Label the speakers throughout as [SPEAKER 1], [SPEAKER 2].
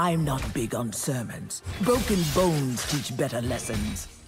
[SPEAKER 1] I'm not big on sermons. Broken bones teach better lessons.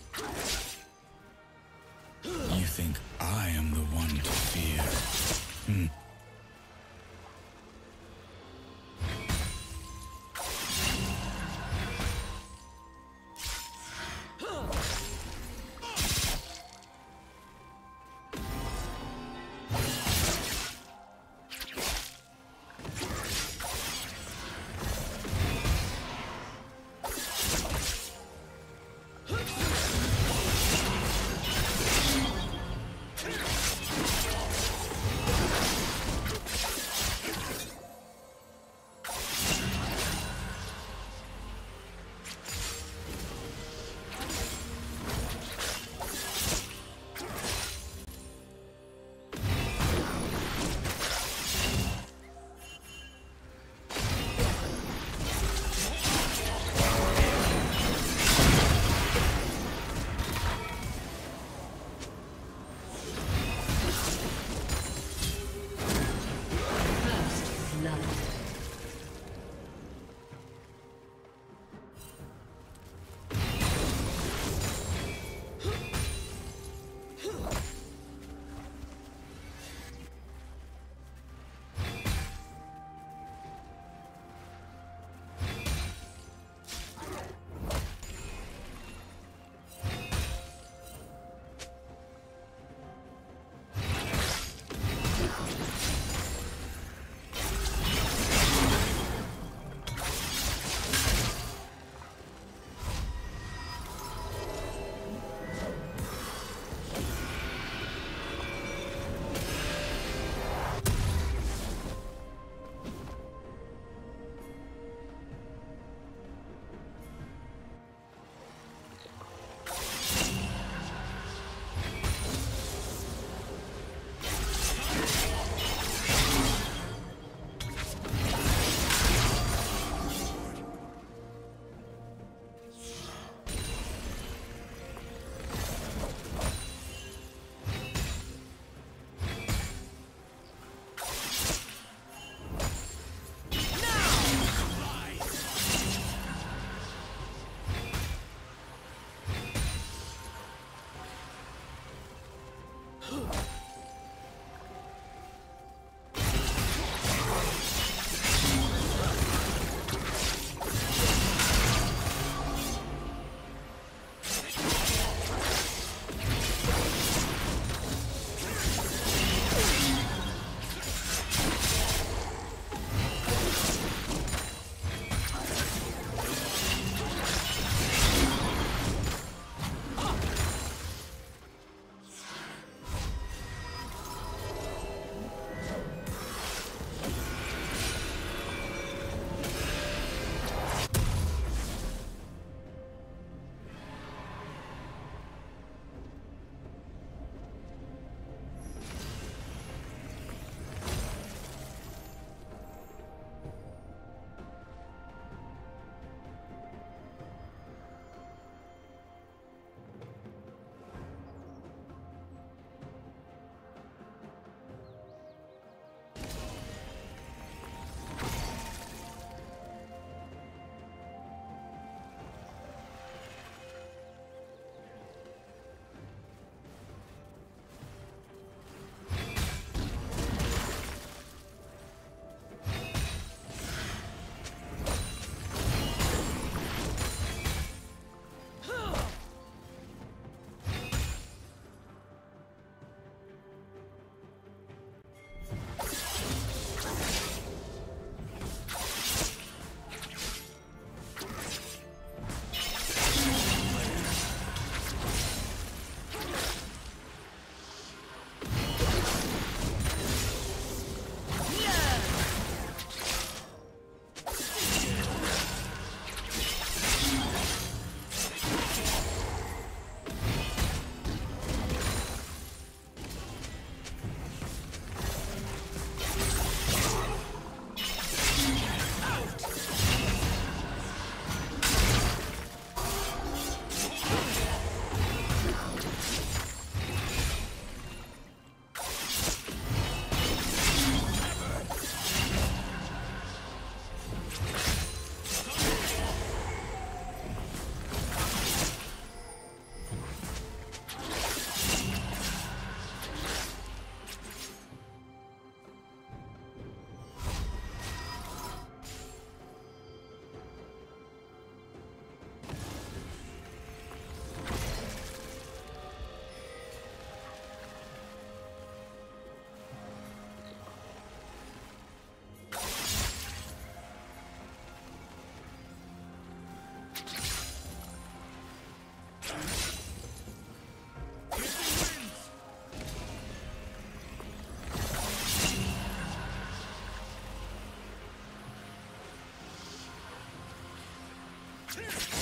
[SPEAKER 2] Here!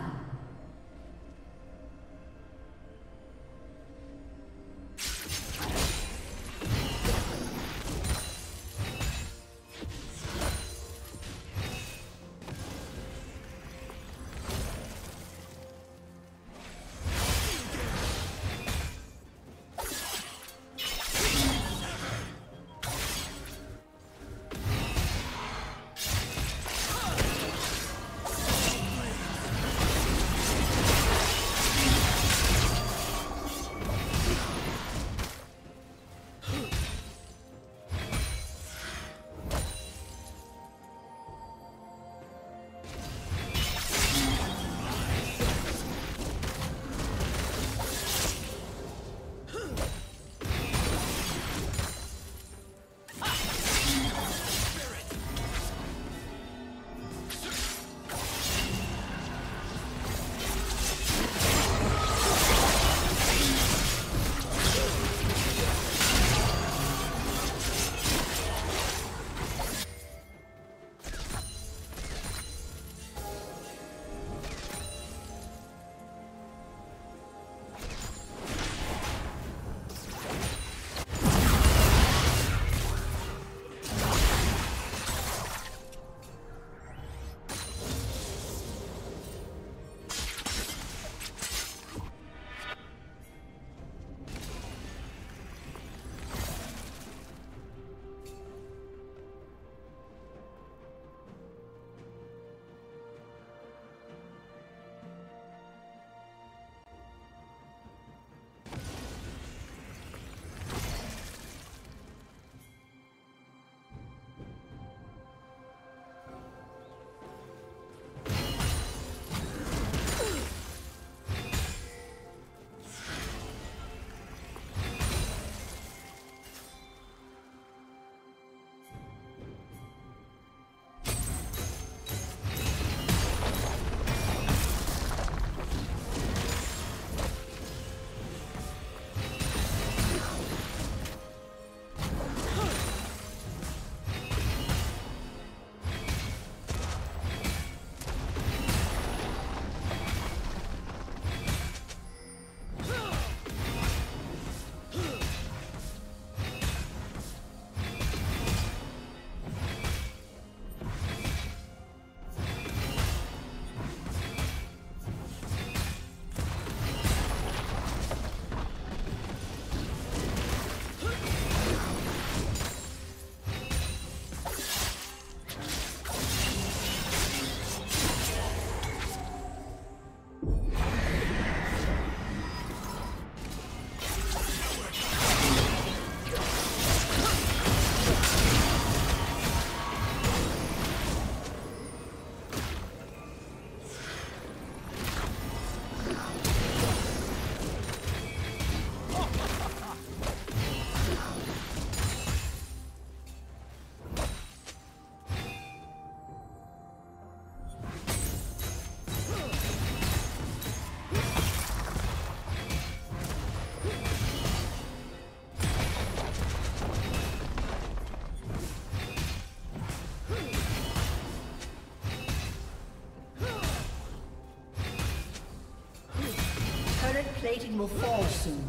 [SPEAKER 3] Will fall soon.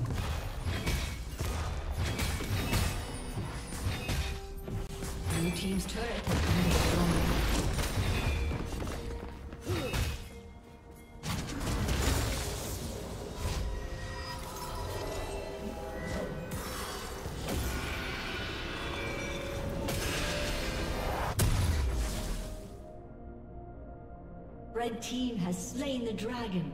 [SPEAKER 3] Team's turret. Red team has slain the dragon.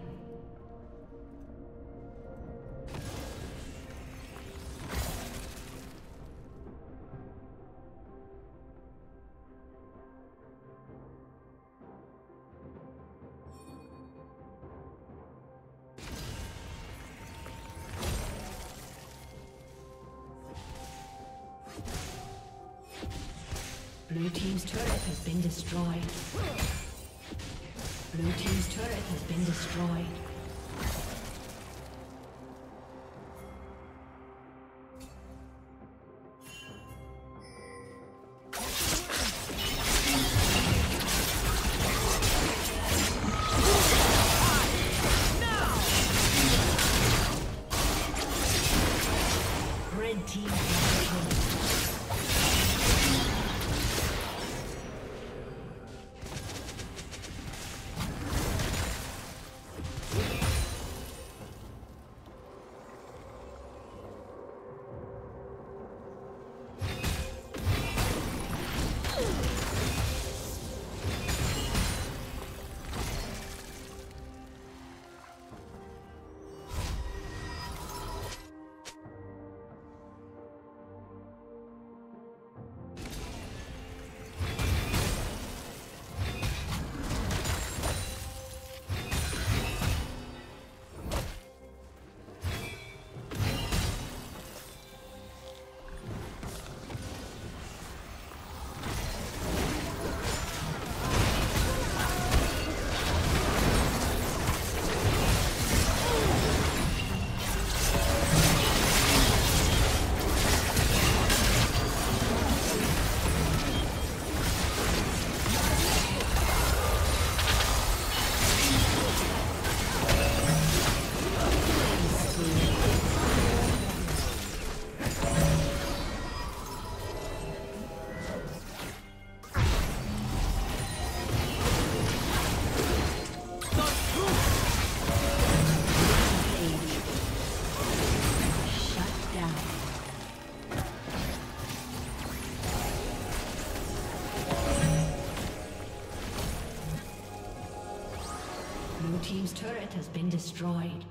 [SPEAKER 3] Has been destroyed.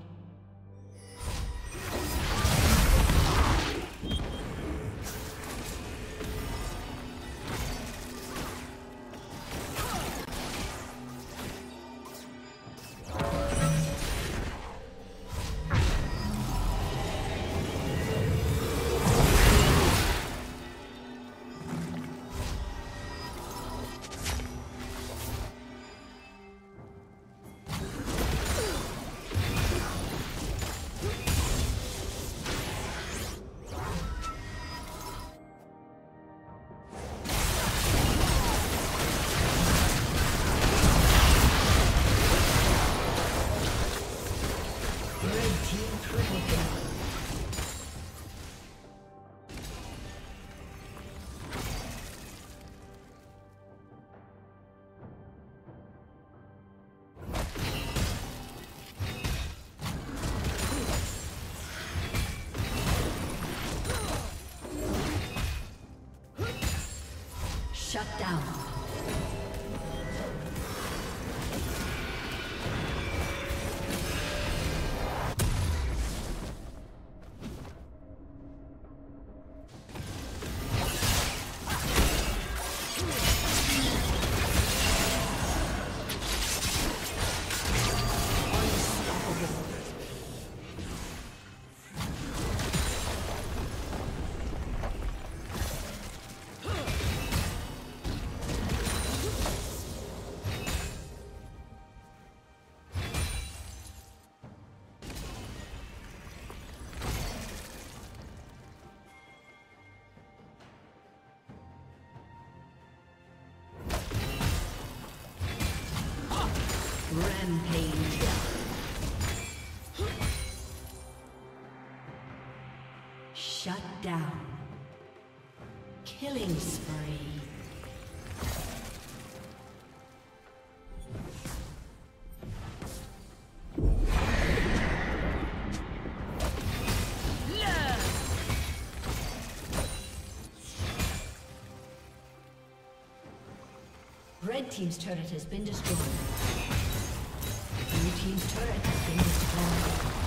[SPEAKER 3] Shut down. Killing spree. Red Team's turret has been destroyed. Blue Team's turret has been destroyed.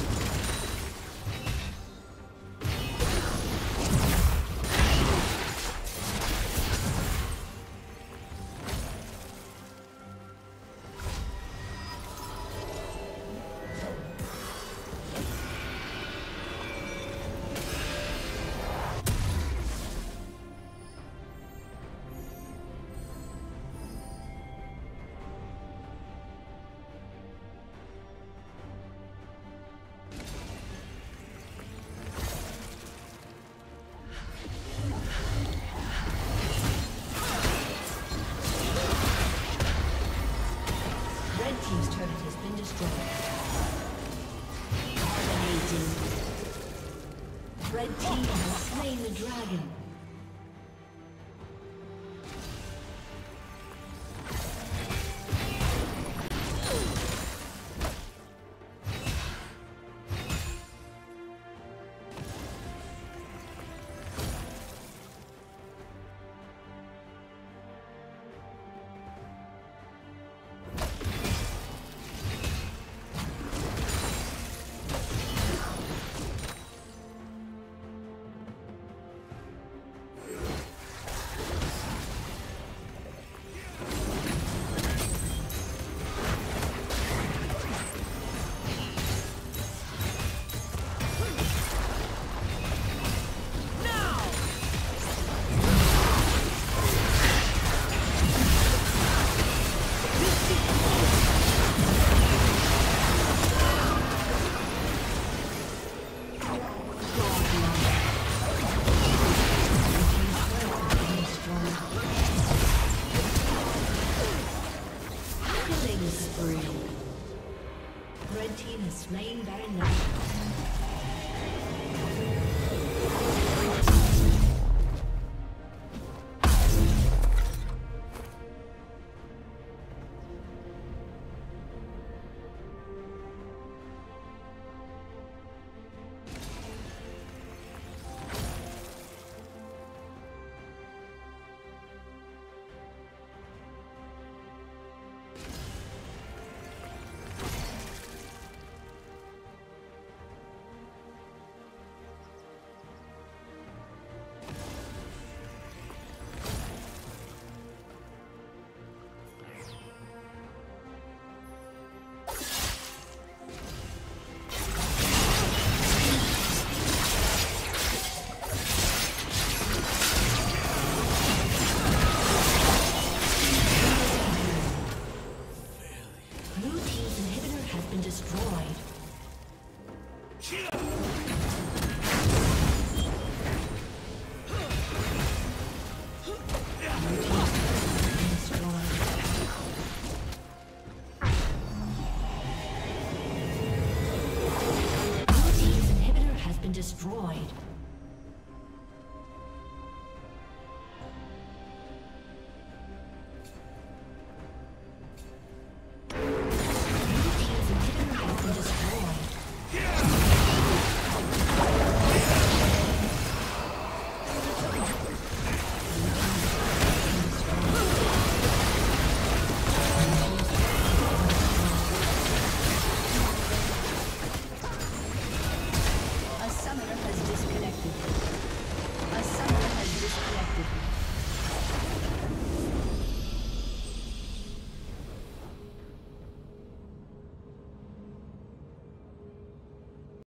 [SPEAKER 3] Red team has slain Baron Nashor.